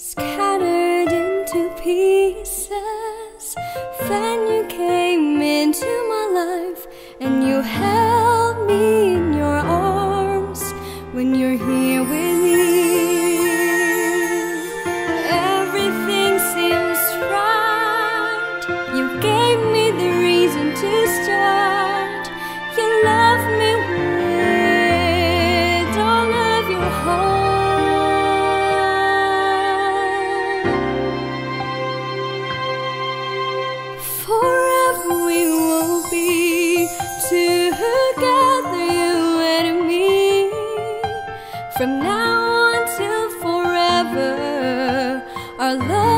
Scared. From now until forever, our love.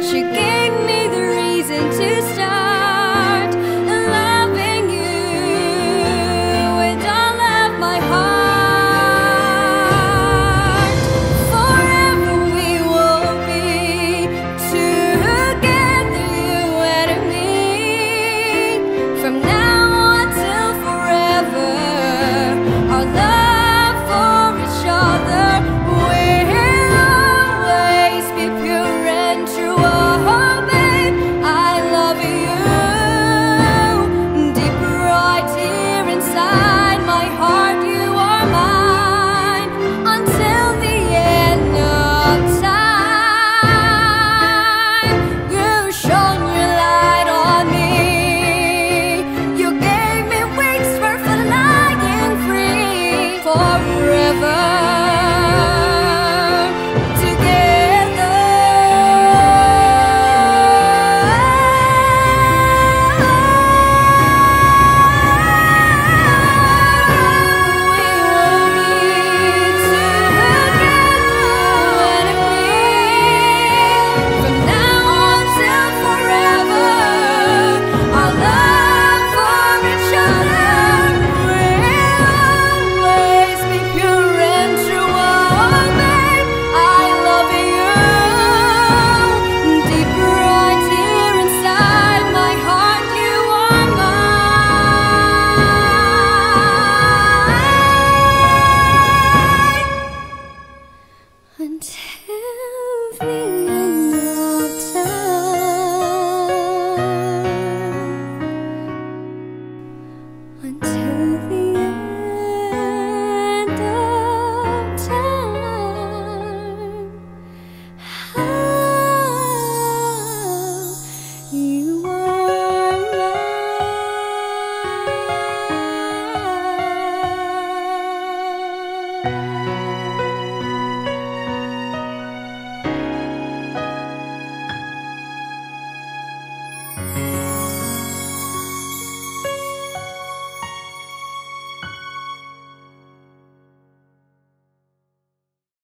what you.